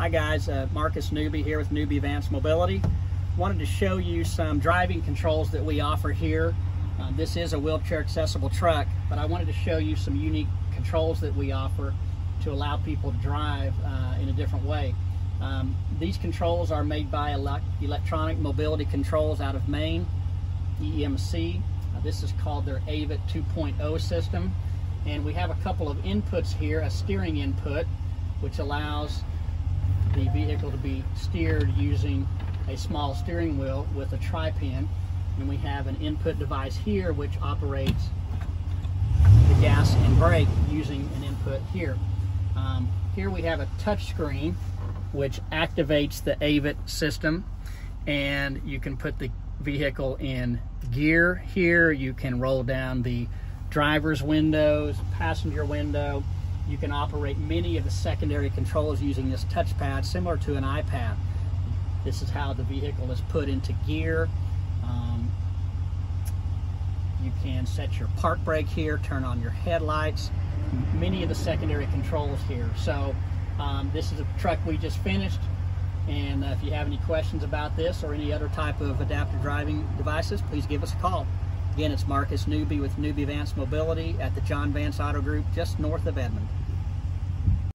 Hi guys, uh, Marcus Newby here with Newby Vance Mobility. Wanted to show you some driving controls that we offer here. Uh, this is a wheelchair accessible truck, but I wanted to show you some unique controls that we offer to allow people to drive uh, in a different way. Um, these controls are made by ele Electronic Mobility Controls out of Maine, EMC. Uh, this is called their AEVIT 2.0 system. And we have a couple of inputs here, a steering input, which allows the vehicle to be steered using a small steering wheel with a tri-pin. And we have an input device here which operates the gas and brake using an input here. Um, here we have a touch screen which activates the AEVIT system and you can put the vehicle in gear here. You can roll down the driver's windows, passenger window. You can operate many of the secondary controls using this touchpad, similar to an iPad. This is how the vehicle is put into gear. Um, you can set your park brake here, turn on your headlights, many of the secondary controls here. So um, this is a truck we just finished. And uh, if you have any questions about this or any other type of adaptive driving devices, please give us a call. Again, it's Marcus Newby with Newby Vance Mobility at the John Vance Auto Group just north of Edmond.